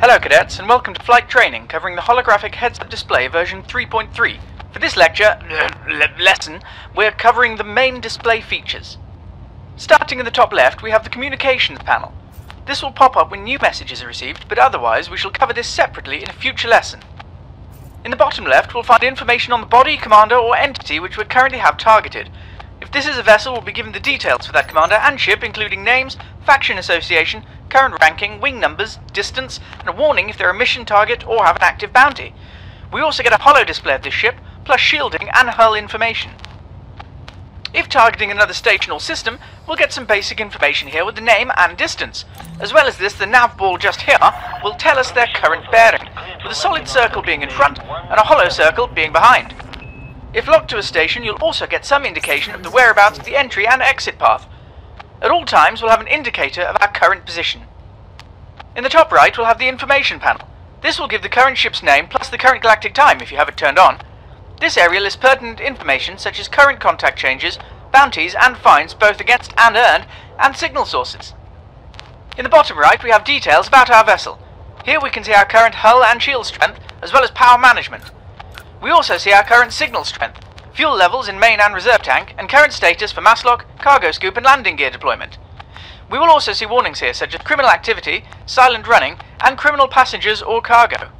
Hello cadets and welcome to flight training covering the holographic heads-up display version 3.3. For this lecture, lesson, we're covering the main display features. Starting in the top left, we have the communications panel. This will pop up when new messages are received, but otherwise we shall cover this separately in a future lesson. In the bottom left, we'll find information on the body, commander, or entity which we currently have targeted. If this is a vessel, we'll be given the details for that commander and ship, including names, faction association, current ranking, wing numbers, distance, and a warning if they're a mission target or have an active bounty. We also get a hollow display of this ship, plus shielding and hull information. If targeting another station or system, we'll get some basic information here with the name and distance. As well as this, the nav ball just here will tell us their current bearing, with a solid circle being in front and a hollow circle being behind. If locked to a station, you'll also get some indication of the whereabouts of the entry and exit path. At all times, we'll have an indicator of our current position. In the top right, we'll have the information panel. This will give the current ship's name plus the current galactic time if you have it turned on. This area lists pertinent information such as current contact changes, bounties and fines both against and earned, and signal sources. In the bottom right, we have details about our vessel. Here we can see our current hull and shield strength, as well as power management. We also see our current signal strength, fuel levels in main and reserve tank, and current status for mass lock, cargo scoop, and landing gear deployment. We will also see warnings here such as criminal activity, silent running, and criminal passengers or cargo.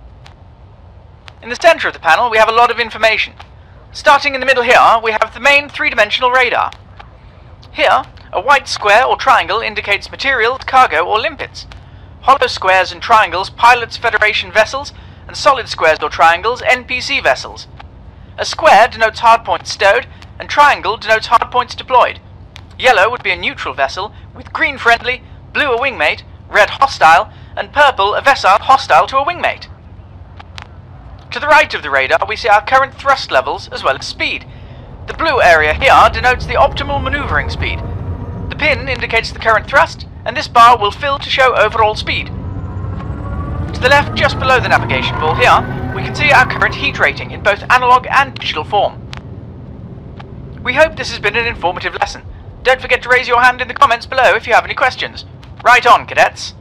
In the center of the panel, we have a lot of information. Starting in the middle here, we have the main three-dimensional radar. Here, a white square or triangle indicates material, cargo, or limpets. Hollow squares and triangles, pilots Federation vessels, and solid squares or triangles, NPC vessels. A square denotes hardpoints stowed, and triangle denotes hardpoints deployed. Yellow would be a neutral vessel, with green friendly, blue a wingmate, red hostile, and purple a vessel hostile to a wingmate. To the right of the radar, we see our current thrust levels as well as speed. The blue area here denotes the optimal maneuvering speed. The pin indicates the current thrust, and this bar will fill to show overall speed. To the left, just below the navigation ball here, we can see our current heat rating in both analog and digital form. We hope this has been an informative lesson. Don't forget to raise your hand in the comments below if you have any questions. Right on, cadets.